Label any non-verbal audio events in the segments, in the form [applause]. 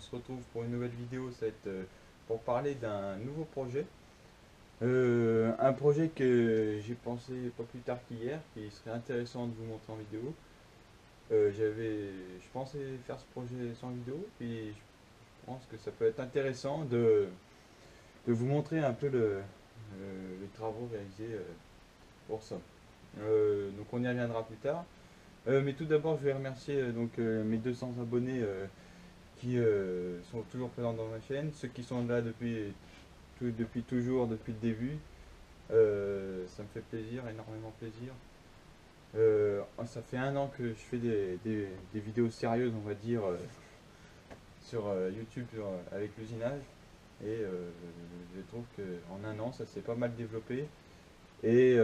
on se retrouve pour une nouvelle vidéo, être euh, pour parler d'un nouveau projet. Euh, un projet que j'ai pensé pas plus tard qu'hier, qui serait intéressant de vous montrer en vidéo. Euh, j'avais, je pensais faire ce projet sans vidéo, et je pense que ça peut être intéressant de, de vous montrer un peu le, les travaux réalisés pour ça. donc on y reviendra plus tard. mais tout d'abord, je vais remercier donc mes 200 abonnés qui euh, sont toujours présents dans ma chaîne, ceux qui sont là depuis, depuis toujours, depuis le début. Euh, ça me fait plaisir, énormément plaisir. Euh, ça fait un an que je fais des, vidéos sérieuses, on va dire, sur YouTube avec l'usinage. Et je trouve qu'en un an, ça s'est pas mal développé. Et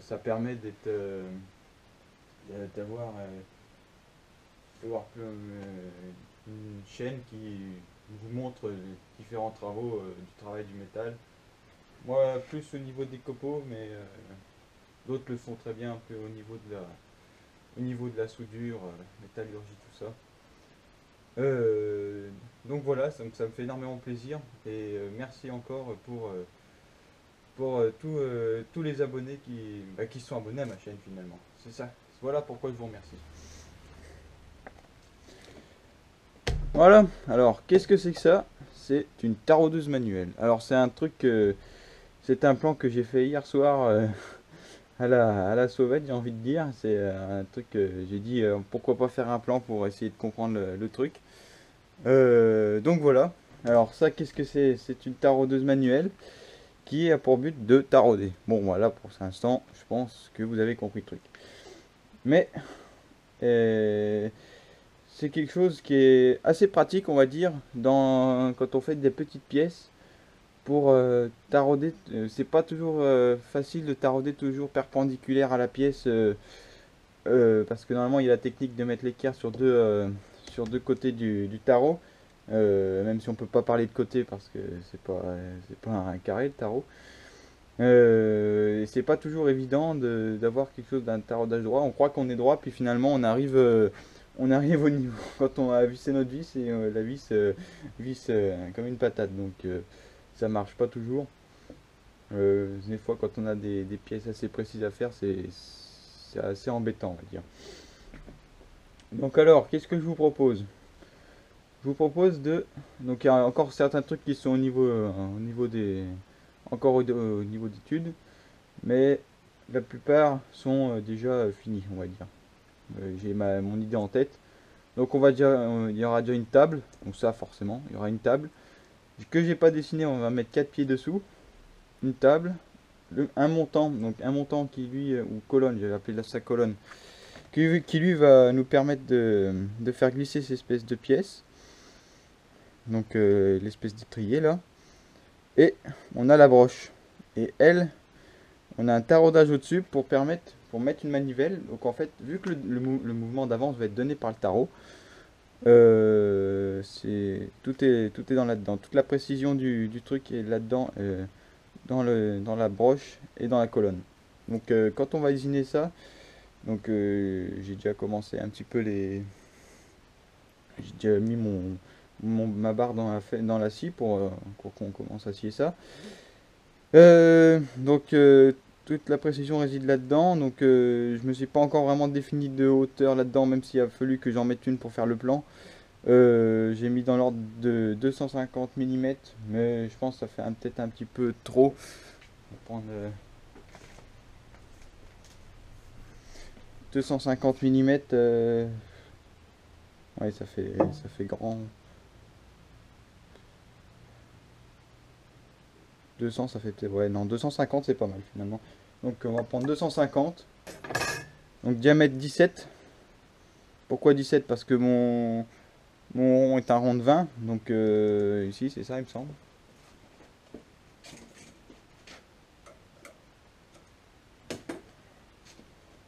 ça permet d'être d'avoir plus une chaîne qui vous montre les différents travaux euh, du travail du métal. Moi, plus au niveau des copeaux, mais euh, d'autres le font très bien, plus au niveau de la, au niveau de la soudure, euh, métallurgie, tout ça. donc voilà, ça, me fait énormément plaisir et merci encore pour, pour tous les abonnés qui, bah, qui sont abonnés à ma chaîne finalement. C'est ça. Voilà pourquoi je vous remercie. Voilà, alors qu'est-ce que c'est que ça? C'est une taraudeuse manuelle. Alors c'est un truc, c'est un plan que j'ai fait hier soir euh, [laughs] à, la, à sauvette, j'ai envie de dire. C'est euh, un truc que j'ai dit, euh, pourquoi pas faire un plan pour essayer de comprendre le, truc. donc voilà, alors ça qu'est-ce que c'est? C'est une taraudeuse manuelle qui a pour but de tarauder. Bon voilà, pour l'instant, je pense que vous avez compris le truc. Mais c'est quelque chose qui est assez pratique, on va dire, quand on fait des petites pièces. Pour euh, tarauder, euh, c'est pas toujours euh, facile de tarauder toujours perpendiculaire à la pièce. parce que normalement il y a la technique de mettre l'équerre sur deux, sur deux côtés du, tarot. même si on peut pas parler de côté parce que c'est pas, pas un carré le tarot. c'est pas toujours évident d'avoir quelque chose d'un taraudage droit. On croit qu'on est droit, puis finalement on arrive on arrive au niveau. [laughs] Quand on a vissé notre vis et euh, la vis euh, visse euh, comme une patate. Donc ça marche pas toujours. Des fois quand on a des, pièces assez précises à faire c'est assez embêtant on va dire. Donc alors qu'est-ce que je vous propose? Je vous propose de donc il y a encore certains trucs qui sont au niveau au niveau des encore au, niveau d'études mais la plupart sont déjà finis on va dire j'ai mon idée en tête. Donc on va dire, euh, il y aura déjà une table, donc ça forcément, il y aura une table. Que j'ai pas dessiné, on va mettre quatre pieds dessous. Une table, un montant, donc un montant qui lui, euh, ou colonne, j'avais appelé ça colonne, qui, qui, lui va nous permettre de, faire glisser ces espèces de pièces. Donc l'espèce d'étrier là. Et on a la broche. Et elle, on a un taraudage au-dessus pour permettre pour mettre une manivelle. Donc en fait, vu que le, mouvement d'avance va être donné par le tarot, euh, c'est tout est tout est dans là-dedans. Toute la précision du, truc est là-dedans, euh, dans le dans la broche et dans la colonne. Donc euh, quand on va usiner ça, donc j'ai déjà commencé un petit peu les, j'ai déjà mis mon, ma barre dans la dans la scie pour, pour qu'on commence à scier ça. donc toute la précision réside là-dedans. Donc euh, je me suis pas encore vraiment défini de hauteur là-dedans, même s'il a fallu que j'en mette une pour faire le plan. Euh, j'ai mis dans l'ordre de 250 mm, mais je pense que ça fait peut-être un petit peu trop. On va prendre 250 mm. Ouais, ça fait ça fait grand. 200 ça fait peut-être ouais non 250 c'est pas mal finalement. Donc on va prendre 250 donc diamètre 17 pourquoi 17 parce que mon mon rond est un rond de 20 donc euh, ici c'est ça il me semble.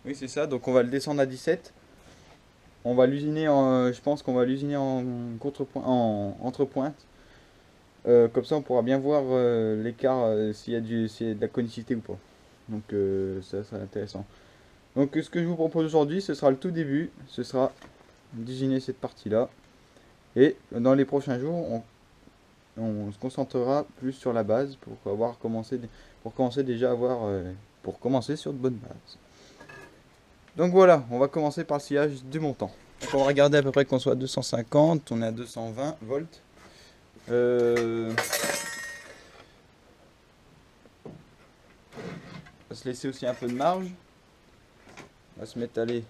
Oui c'est ça donc on va le descendre à 17 on va l'usiner en je pense qu'on va l'usiner en contrepoint en entrepointe euh, comme ça, on pourra bien voir euh, l'écart, euh, s'il y, a de la conicité ou pas. Donc, ça sera intéressant. Donc, ce que je vous propose aujourd'hui, ce sera le tout début. Ce sera d'usiner cette partie-là. Et dans les prochains jours, on, se concentrera plus sur la base pour avoir commencé, pour commencer déjà à avoir, pour commencer sur de bonnes bases. Donc voilà, on va commencer par le sillage du montant. On va regarder à peu près qu'on soit à 250, on est à 220 volts. Euh, on va se laisser aussi un peu de marge. On va se mettre à aller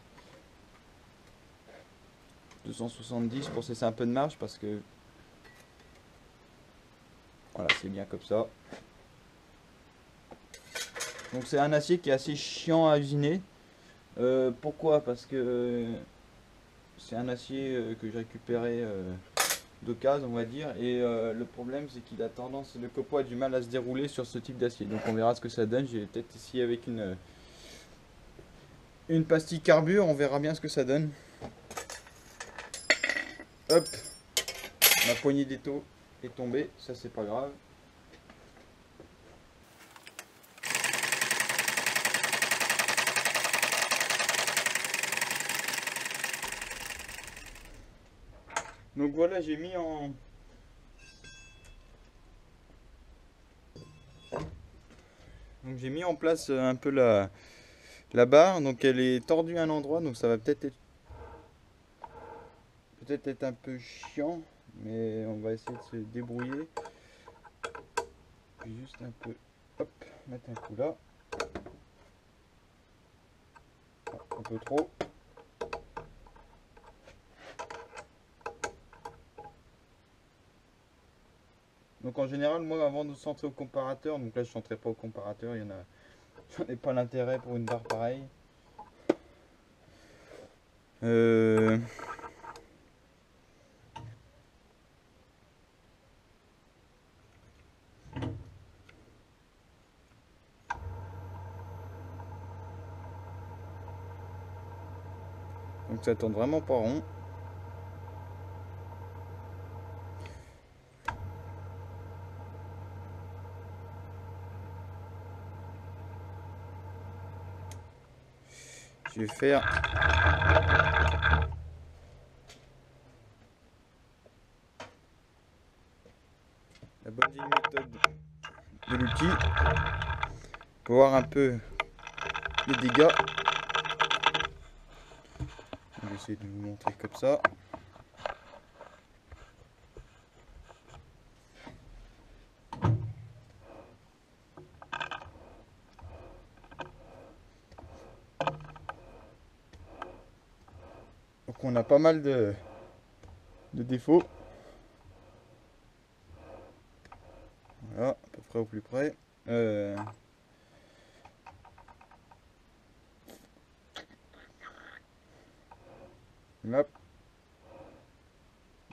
270 pour se laisser un peu de marge parce que voilà c'est bien comme ça. Donc c'est un acier qui est assez chiant à usiner. Euh, pourquoi? Parce que c'est un acier euh, que j'ai récupéré euh, d'occasion on va dire et le problème c'est qu'il a tendance le copeau a du mal à se dérouler sur ce type d'acier. Donc on verra ce que ça donne. J'ai peut-être essayé avec une une pastille carbure. On verra bien ce que ça donne. Hop, ma poignée d'étau est tombée, ça c'est pas grave. Donc voilà, j'ai mis en... Donc j'ai mis en place un peu la, la barre, donc elle est tordue à un endroit, donc ça va peut-être être peut-être être un peu chiant, mais on va essayer de se débrouiller. Juste un peu, hop, mettre un coup là. Un peu trop. Donc en général, moi avant de centrer au comparateur, donc là je ne centrerai pas au comparateur, il y en a, [laughs] j'en ai pas l'intérêt pour une barre pareille. Euh, Donc ça tourne vraiment pas rond. Je vais faire. La bonne méthode de l'outil. Pour voir un peu les dégâts. Essayer de vous montrer comme ça. Pas mal de, défauts. Voilà, à peu près au plus près. Euh, Hop.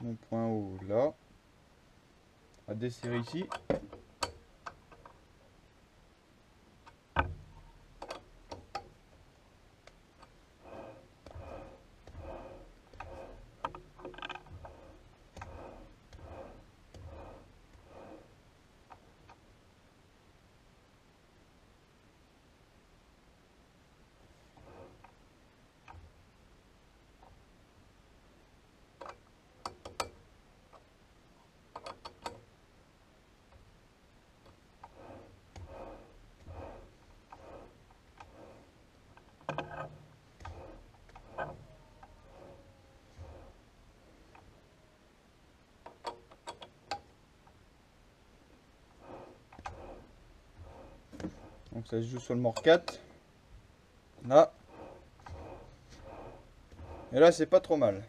Mon point haut là. À desserrer ici. Donc ça se joue sur le mort 4. Là. Et là c'est pas trop mal.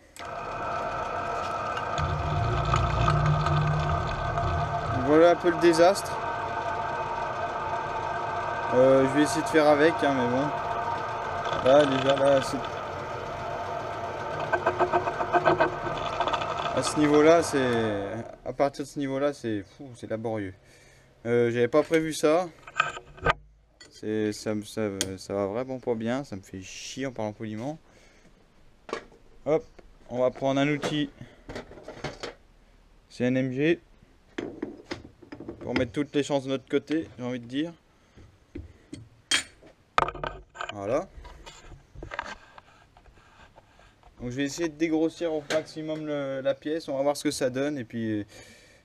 Voilà un peu le désastre. Euh, je vais essayer de faire avec, hein, mais bon. Là déjà là c'est... À ce niveau-là, c'est... À partir de ce niveau-là, c'est c'est laborieux. Euh, J'avais pas prévu ça ça, va vraiment pas bien, ça me fait chier en parlant poliment. Hop, on va prendre un outil CNMG pour mettre toutes les chances de notre côté, j'ai envie de dire. Voilà. Donc je vais essayer de dégrossir au maximum la pièce, on va voir ce que ça donne. Et puis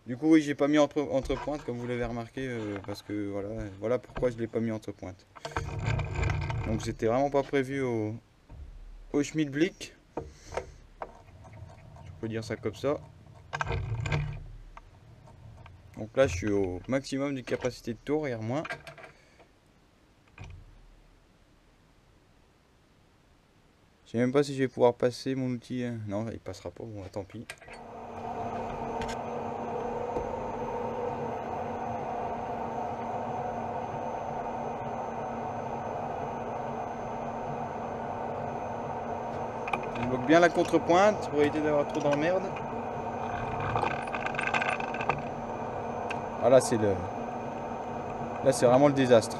du coup oui j'ai pas mis entre, pointes comme vous l'avez remarqué euh, parce que voilà, voilà pourquoi je l'ai pas mis entre pointes. Donc c'était vraiment pas prévu au, au Schmidt-Blick. Je peux dire ça comme ça. Donc là je suis au maximum de capacité de tour, moins. Je sais même pas si je vais pouvoir passer mon outil. Hein. Non, il passera pas. Bon, tant pis. Bien la contrepointe pour éviter d'avoir trop d'emmerde. Ah là c'est le. Là c'est vraiment le désastre.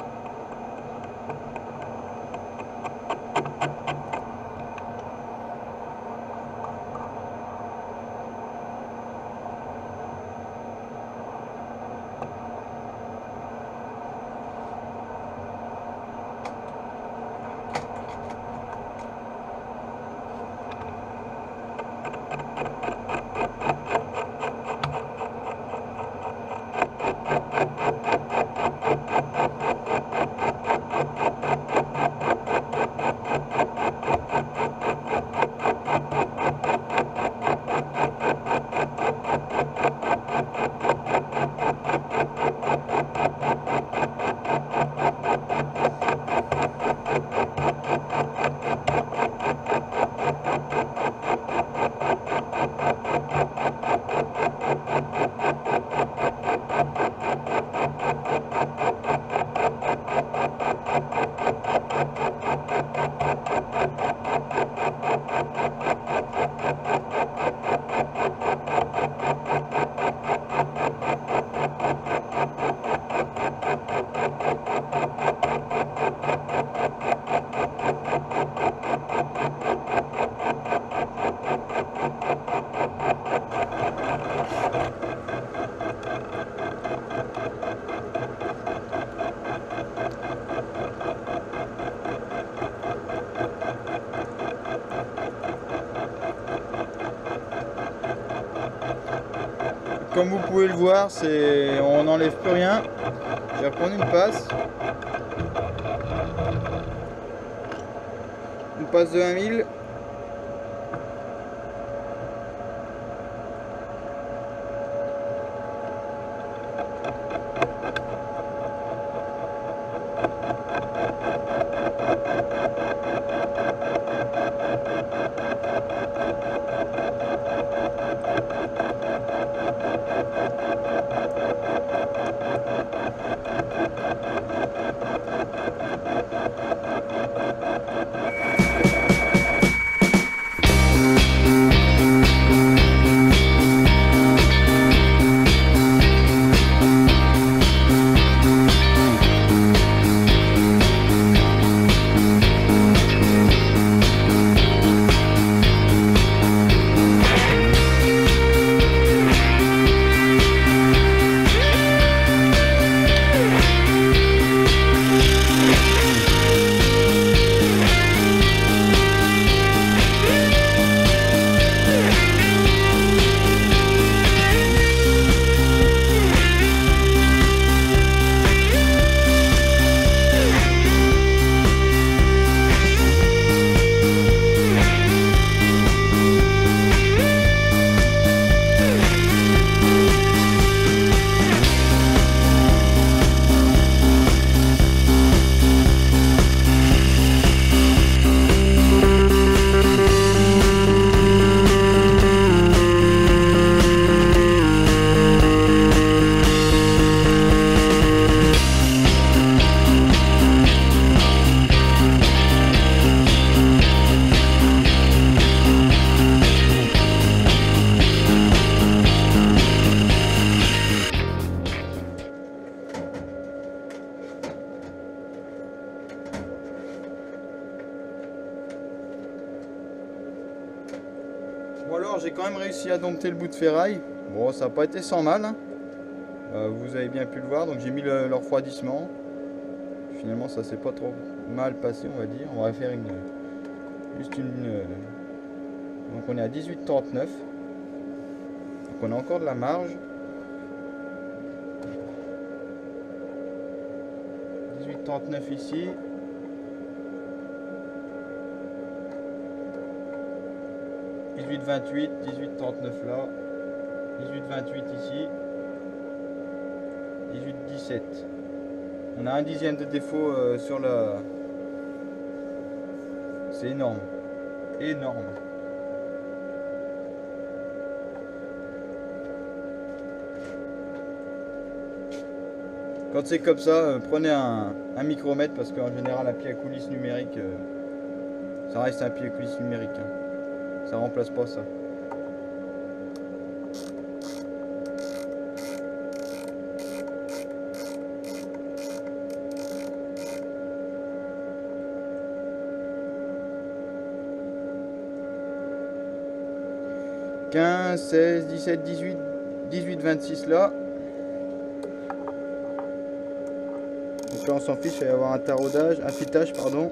Comme vous pouvez le voir, c'est on n'enlève plus rien. Je vais reprendre une passe. Une passe de 1 Bon alors j'ai quand même réussi à dompter le bout de ferraille. Bon ça n'a pas été sans mal. Hein. Euh, vous avez bien pu le voir, donc j'ai mis le, refroidissement. Finalement ça s'est pas trop mal passé on va dire. On va faire une juste une, Donc on est à 18,39. Donc on a encore de la marge. 18,39 ici. 18,28, 18,39 là. 18,28 ici. 18,17. On a un dixième de défaut euh, sur le... C'est énorme. Énorme. Quand c'est comme ça, euh, prenez un, un micromètre parce qu'en général un pied à coulisse numérique, euh, ça reste un pied à coulisse numérique. hein. Ça remplace pas ça. « 15, 16, 17, 18, 18, 26 là. Donc là on s'en fiche, il va y avoir un taraudage, un fitage pardon.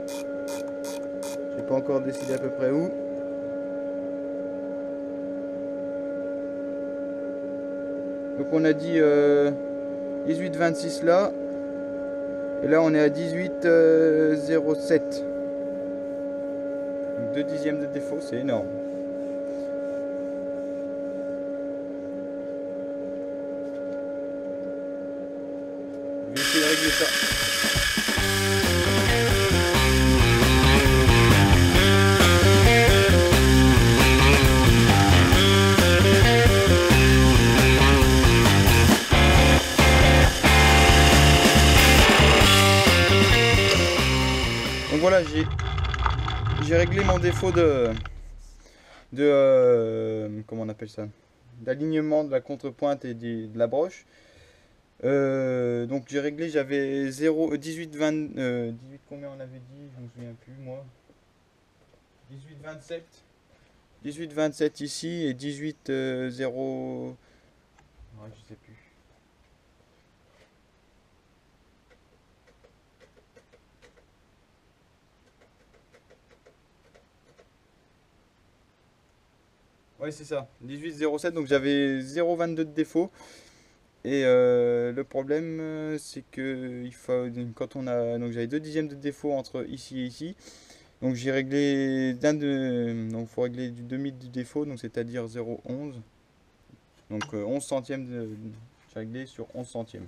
J'ai pas encore décidé à peu près où. Donc on a dit euh, 18 26 là. Et là on est à 18 euh, 07. Donc 2 dixièmes de défaut, c'est énorme. Je de régler ça. Voilà, j'ai réglé mon défaut de de euh, comment on appelle ça? D'alignement de la contrepointe et de la broche. Euh, donc j'ai réglé, j'avais 0 euh, 18 20 euh, 18 combien on avait dit, je me souviens plus moi. 18 27 18 27 ici et 18 euh, 0 ouais, je sais Ouais, c'est ça. 18,07. Donc j'avais 0,22 de défaut. Et euh, le problème, euh, c'est que il faut, quand on a. Donc j'avais 2 dixièmes de défaut entre ici et ici. Donc j'ai réglé d'un de. Donc faut régler du demi du défaut, donc c'est-à-dire 0,11. Donc euh, 11 centièmes de. J'ai réglé sur 11 centièmes.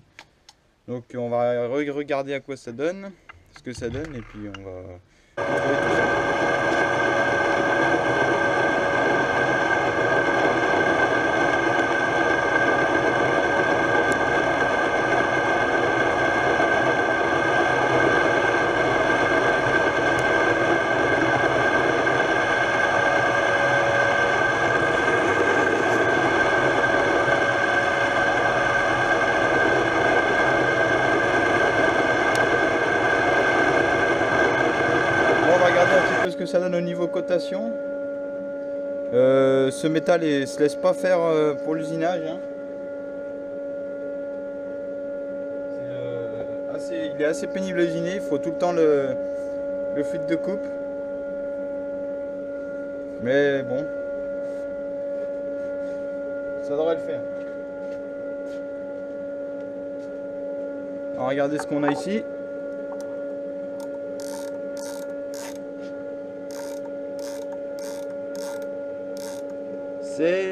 Donc on va re- regarder à quoi ça donne, ce que ça donne, et puis on va. Regarder un petit peu ce que ça donne au niveau cotation. Euh, ce métal ne se laisse pas faire euh, pour l'usinage. hein. Euh, il est assez pénible à usiner, il faut tout le temps le, le fluide de coupe. Mais bon, ça devrait le faire. On va regarder ce qu'on a ici. C'est.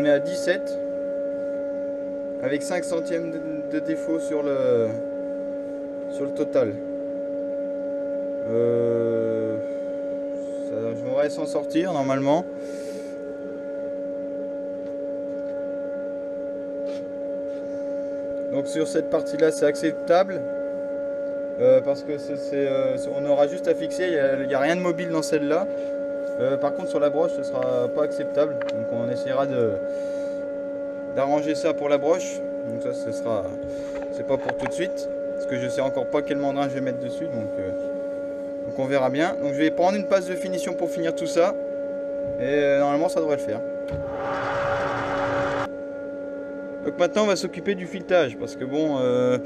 On est à 17 avec 5 centièmes de, défaut sur le total. Euh, je devrais s'en sortir normalement. Donc sur cette partie là c'est acceptable. Euh, parce que euh, on aura juste à fixer, il n'y a, rien de mobile dans celle-là. Euh, par contre sur la broche ce sera pas acceptable. Donc on essaiera d'arranger ça pour la broche. Donc ça ce sera. C'est pas pour tout de suite. Parce que je sais encore pas quel mandrin je vais mettre dessus. Donc, donc on verra bien. Donc je vais prendre une passe de finition pour finir tout ça. Et normalement ça devrait le faire. Donc maintenant on va s'occuper du filetage parce que bon euh,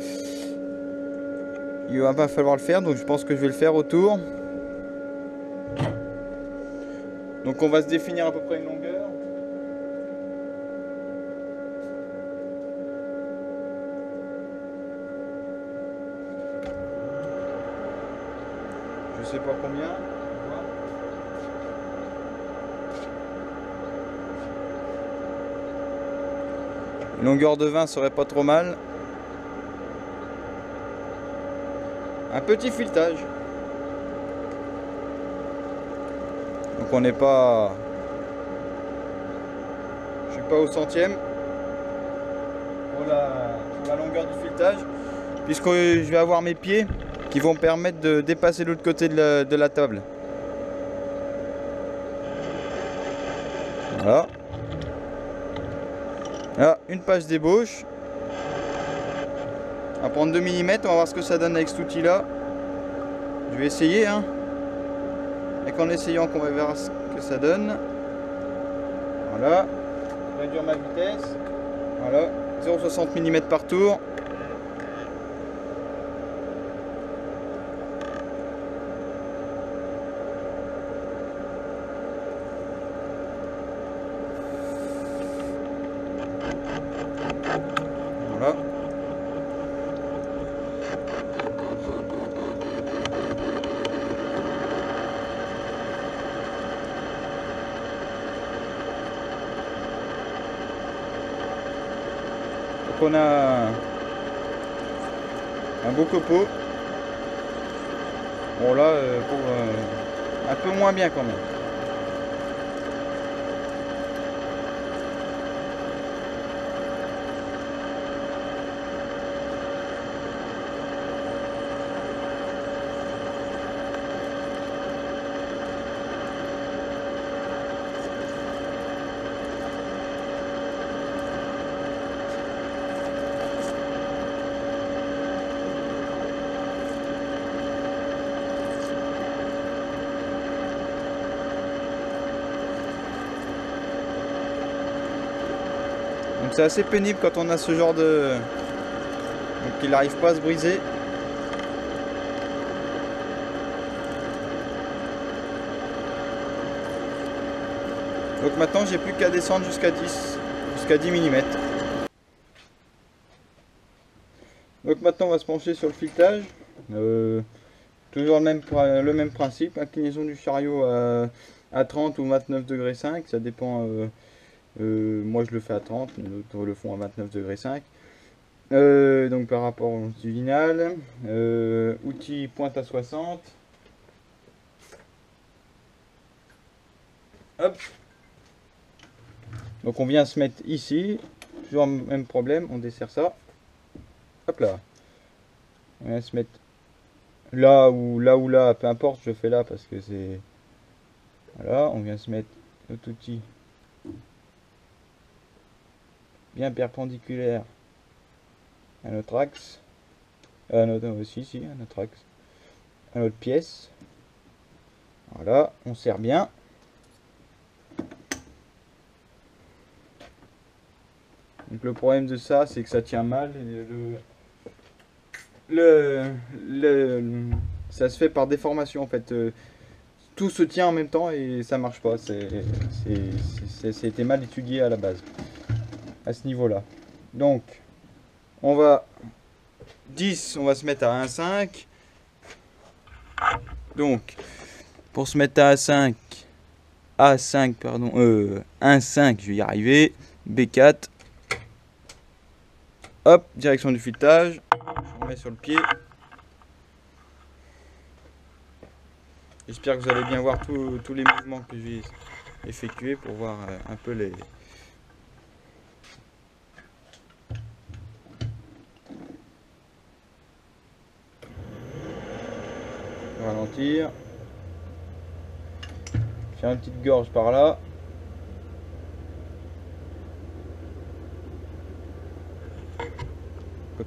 il va pas falloir le faire donc je pense que je vais le faire autour. Donc on va se définir à peu près une longueur. Je sais pas combien. longueur de 20 serait pas trop mal. Un petit filetage. Donc on n'est pas... Je suis pas au centième pour la, longueur du filetage. Puisque je vais avoir mes pieds qui vont permettre de dépasser l'autre côté de la table. Voilà. Là, une page d'ébauche. On va prendre 2 mm, on va voir ce que ça donne avec cet outil là. Je vais essayer. Hein. Qu'en essayant qu'on va voir ce que ça donne. Voilà. Réduire ma vitesse. Voilà. 0,60 mm par tour. On a un beau copeau. Bon là, euh, pour, euh, un peu moins bien quand même. C'est assez pénible quand on a ce genre de... Donc il n'arrive pas à se briser. Donc maintenant j'ai plus qu'à descendre jusqu'à 10, jusqu'à 10 mm. Donc maintenant on va se pencher sur le filetage. Euh, toujours le même, le même principe, inclinaison du chariot à, 30 ou 29 degrés 5, ça dépend euh, euh, moi je le fais à 30, les autres le font à 29 degrés 5. Euh, donc par rapport au longitudinal, euh, outil pointe à 60. Hop. Donc on vient se mettre ici, toujours même problème, on dessert ça. Hop là. On vient se mettre là ou là ou là, peu importe, je fais là parce que c'est... Voilà, on vient se mettre notre outil bien perpendiculaire à notre axe, à notre, aussi, euh, si, à notre axe, à notre pièce. Voilà, on serre bien. Donc le problème de ça, c'est que ça tient mal. le, le, ça se fait par déformation en fait. Euh, tout se tient en même temps et ça marche pas. C'était mal étudié à la base à ce niveau-là. Donc, on va 10, on va se mettre à 1,5. Donc, pour se mettre à 5, A5, pardon, euh, 1,5, je vais y arriver. B4. Hop, direction du filetage. Je remets sur le pied. J'espère que vous allez bien voir tous les mouvements que j'ai effectués pour voir euh, un peu les, sortir. Faire une petite gorge par là.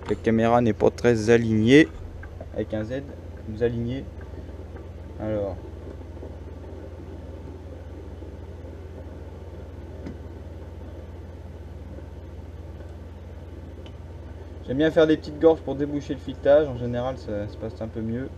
la caméra n'est pas très alignée. Avec un Z, nous aligner. Alors. J'aime bien faire des petites gorges pour déboucher le filetage. En général, ça se passe un peu mieux.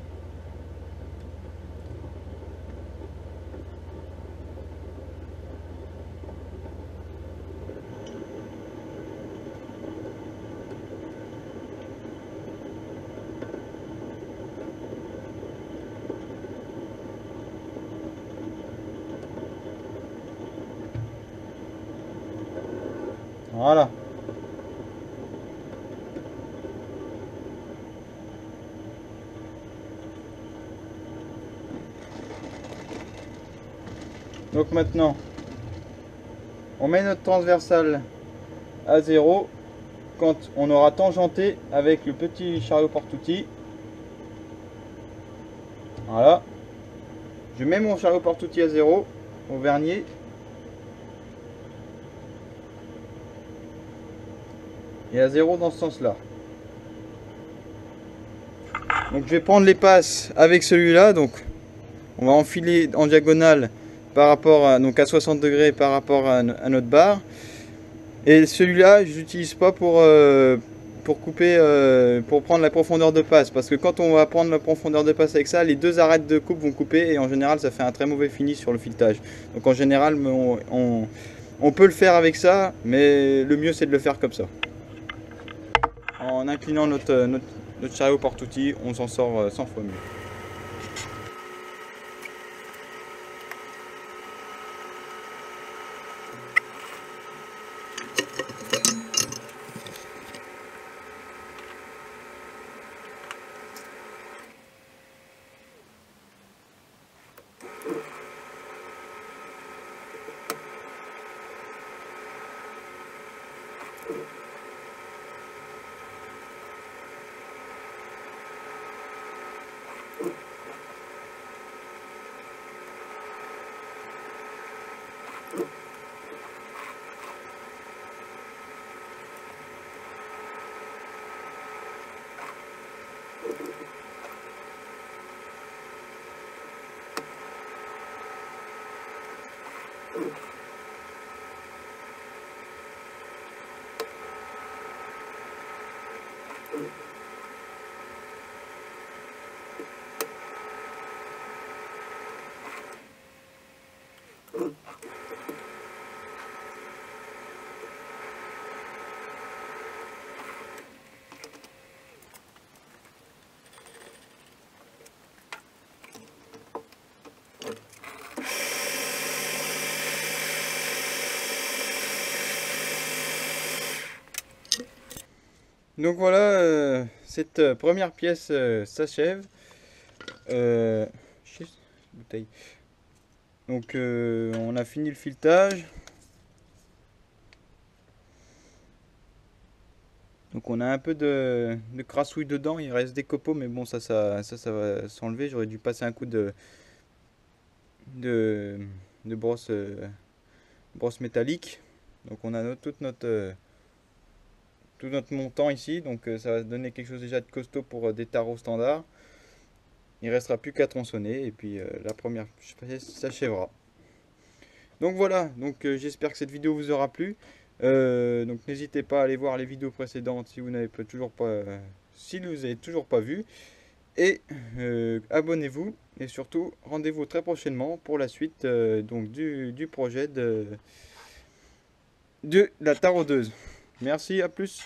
Voilà. Donc maintenant, on met notre transversale à 0 quand on aura tangenté avec le petit chariot porte-outils. Voilà. Je mets mon chariot porte-outils à 0 au vernier et à 0 dans ce sens là. Donc je vais prendre les passes avec celui-là. Donc on va enfiler en diagonale par rapport à, donc à 60 degrés par rapport à, notre barre. Et celui-là, je n'utilise pas pour, euh, pour couper, euh, pour prendre la profondeur de passe. Parce que quand on va prendre la profondeur de passe avec ça, les deux arêtes de coupe vont couper et en général ça fait un très mauvais fini sur le filetage. Donc en général, on peut le faire avec ça, mais le mieux c'est de le faire comme ça en inclinant notre, notre, notre chariot porte-outils, on s'en sort 100 euh, fois mieux. Thank you. Donc voilà, euh, cette euh, première pièce euh, s'achève. Donc on a fini le filetage. Donc on a un peu de, crassouille dedans, il reste des copeaux, mais bon ça ça, ça, va s'enlever. J'aurais dû passer un coup de, de, brosse, brosse métallique. Donc on a toute notre tout notre montant ici. Donc euh, ça va donner quelque chose déjà de costaud pour euh, des tarots standards. Il restera plus qu'à tronçonner et puis euh, la première s'achèvera. Donc voilà, donc j'espère que cette vidéo vous aura plu. donc n'hésitez pas à aller voir les vidéos précédentes si vous n'avez toujours pas si vous avez toujours pas vu. Et abonnez-vous et surtout rendez-vous très prochainement pour la suite donc du, du, projet de, de la tarodeuse. Merci, à plus.